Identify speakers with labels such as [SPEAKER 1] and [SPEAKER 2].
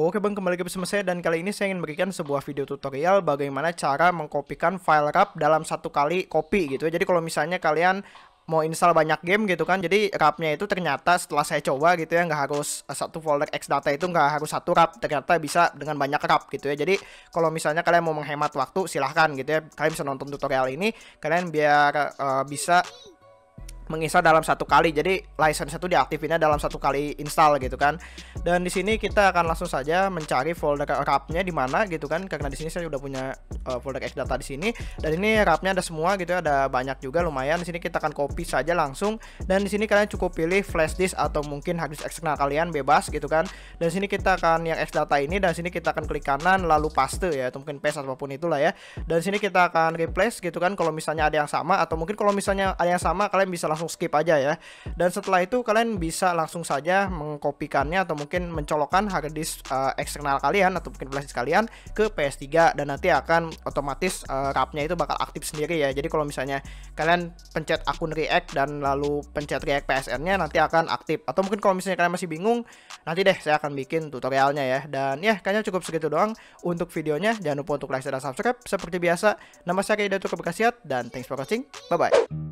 [SPEAKER 1] Oke bang, kembali lagi bersama saya dan kali ini saya ingin berikan sebuah video tutorial bagaimana cara mengkopikan file RAR dalam satu kali copy gitu ya. Jadi kalau misalnya kalian mau install banyak game gitu kan, jadi RAR-nya itu ternyata setelah saya coba gitu ya, nggak harus eh, satu folder X data itu nggak harus satu RAR, ternyata bisa dengan banyak RAR gitu ya. Jadi kalau misalnya kalian mau menghemat waktu silahkan gitu ya, kalian bisa nonton tutorial ini, kalian biar uh, bisa menginstal dalam satu kali. Jadi license itu diaktifinnya dalam satu kali install gitu kan. Dan di sini kita akan langsung saja mencari folder RAR-nya di mana gitu kan. Karena di sini saya sudah punya uh, folder X data di sini dan ini RAR-nya ada semua gitu. Ada banyak juga lumayan. Di sini kita akan copy saja langsung dan di sini kalian cukup pilih flash disk atau mungkin hard disk eksternal kalian bebas gitu kan. Dan sini kita akan yang X data ini dan sini kita akan klik kanan lalu paste ya atau mungkin paste apa pun itulah ya. Dan sini kita akan replace gitu kan kalau misalnya ada yang sama atau mungkin kalau misalnya ada yang sama kalian bisa langsung langsung skip aja ya. Dan setelah itu kalian bisa langsung saja mengkopikannya atau mungkin mencolokkan hard disk uh, eksternal kalian atau mungkin flash disk kalian ke PS3 dan nanti akan otomatis uh, RAR-nya itu bakal aktif sendiri ya. Jadi kalau misalnya kalian pencet akun React dan lalu pencet React PSN-nya nanti akan aktif. Atau mungkin kalau misalnya kalian masih bingung, nanti deh saya akan bikin tutorialnya ya. Dan ya kayaknya cukup segitu doang untuk videonya. Jangan lupa untuk like dan subscribe seperti biasa. Nama saya Kaidatul Keberkasiat dan thanks for watching. Bye bye.